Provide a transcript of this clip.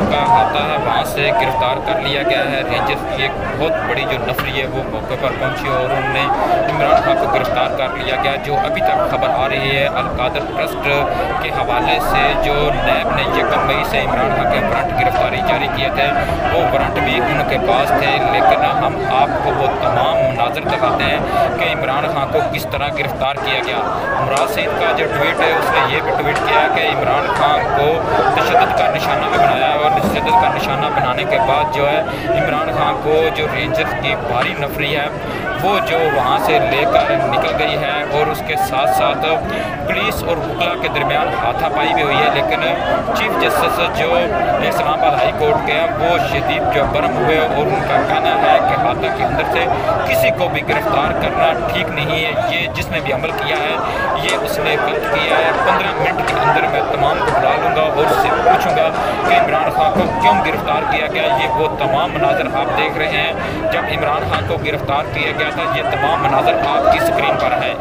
کا ہے وہاں سے گرفتار کر لیا گیا ہے رینجر کی ایک بہت بڑی جو نفری ہے وہ موقع پر پہنچی اور انہوں نے عمران خان کو گرفتار کر لیا گیا جو ابھی تک خبر آ رہی ہے القادر ٹرسٹ کے حوالے سے جو نیب نے یکم مئی سے عمران خان کے ورنٹ گرفتاری جاری کیے تھے وہ ورنٹ بھی ان کے پاس تھے لیکن ہم آپ کو وہ تمام مناظر دکھاتے ہیں کہ عمران خان کو کس طرح گرفتار کیا گیا مراد سعید کا جو ٹویٹ ہے اس نے یہ بھی ٹویٹ کیا کہ عمران خان کو تشدد کا نشانہ بھی بنایا ہے اور تشدد کا نشانہ بنانے کے بعد جو ہے عمران خان کو جو رینجر کی بھاری نفری ہے، وہ جو وہاں سے لے کر نکل گئی ہے اور اس کے ساتھ ساتھ پولیس اور وکلا کے درمیان ہاتھا پائی بھی ہوئی ہے، لیکن چیف جسٹس جو اسلام آباد ہائی کورٹ کے ہیں، وہ شدید جو برم ہوئے اور ان کا کہنا ہے کہ ہاتھا کے اندر سے کسی کو بھی گرفتار کرنا ٹھیک نہیں ہے۔ یہ جس نے بھی عمل کیا ہے، یہ اس نے غلط کیا ہے۔ پندرہ منٹ کے اندر میں تمام کو بلا لوں گا اور اس پوچھوں گا کہ عمران خان کو کیوں گرفتار کیا گیا؟ یہ وہ تمام مناظر آپ دیکھ رہے ہیں۔ جب عمران خان کو گرفتار کیا گیا تھا، یہ تمام مناظر آپ کی سکرین پر ہے